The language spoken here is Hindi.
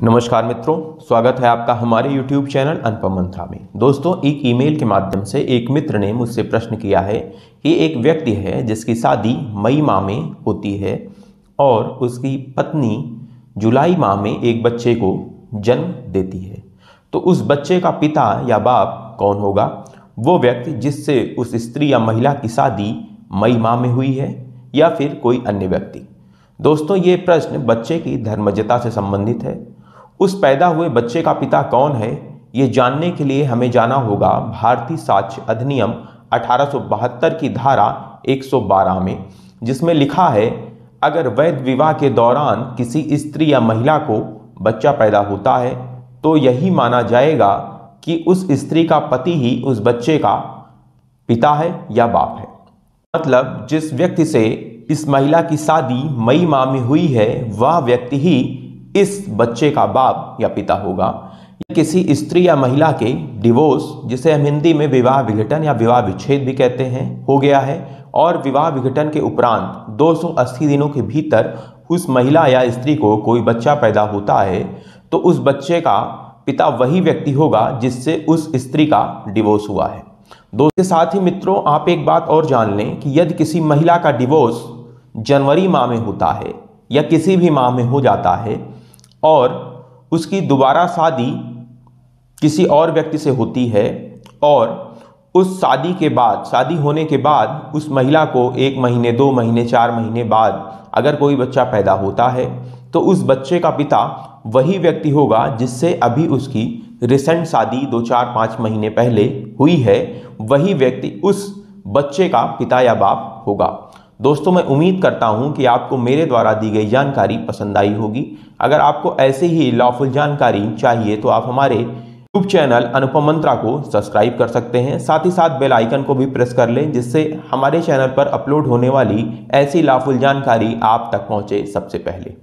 नमस्कार मित्रों, स्वागत है आपका हमारे YouTube चैनल अनुपम मंत्रा में। दोस्तों, एक ईमेल के माध्यम से एक मित्र ने मुझसे प्रश्न किया है कि एक व्यक्ति है जिसकी शादी मई माह में होती है और उसकी पत्नी जुलाई माह में एक बच्चे को जन्म देती है। तो उस बच्चे का पिता या बाप कौन होगा? वो व्यक्ति जिससे उस स्त्री या महिला की शादी मई माह में हुई है या फिर कोई अन्य व्यक्ति? दोस्तों, ये प्रश्न बच्चे की धर्मजता से संबंधित है। उस पैदा हुए बच्चे का पिता कौन है? ये जानने के लिए हमें जाना होगा भारतीय साक्ष्य अधिनियम अठारह सौ बहत्तर की धारा 112 में, जिसमें लिखा है, अगर वैध विवाह के दौरान किसी स्त्री या महिला को बच्चा पैदा होता है तो यही माना जाएगा कि उस स्त्री का पति ही उस बच्चे का पिता है या बाप है। मतलब जिस व्यक्ति से इस महिला की शादी मई माह में हुई है, वह व्यक्ति ही इस बच्चे का बाप या पिता होगा। किसी स्त्री या महिला के डिवोर्स जिसे हम हिंदी में विवाह विघटन या विवाह विच्छेद भी कहते हैं, हो गया है। और विवाह विघटन के उपरांत 280 दिनों के भीतर उस महिला या स्त्री को कोई बच्चा पैदा होता है तो उस बच्चे का पिता वही व्यक्ति होगा जिससे उस स्त्री का डिवोर्स हुआ है। दोस्तों, साथ ही मित्रों, आप एक बात और जान लें कि यदि किसी महिला का डिवोर्स जनवरी माह में होता है या किसी भी माह में हो जाता है और उसकी दोबारा शादी किसी और व्यक्ति से होती है और उस शादी के बाद, शादी होने के बाद उस महिला को एक महीने, दो महीने, चार महीने बाद अगर कोई बच्चा पैदा होता है तो उस बच्चे का पिता वही व्यक्ति होगा जिससे अभी उसकी रिसेंट शादी दो चार पाँच महीने पहले हुई है। वही व्यक्ति उस बच्चे का पिता या बाप होगा। दोस्तों, मैं उम्मीद करता हूँ कि आपको मेरे द्वारा दी गई जानकारी पसंद आई होगी। अगर आपको ऐसे ही लॉफुल जानकारी चाहिए तो आप हमारे यूट्यूब चैनल अनुपम मंत्रा को सब्सक्राइब कर सकते हैं। साथ ही साथ बेल आइकन को भी प्रेस कर लें, जिससे हमारे चैनल पर अपलोड होने वाली ऐसी लाफुल जानकारी आप तक पहुँचे सबसे पहले।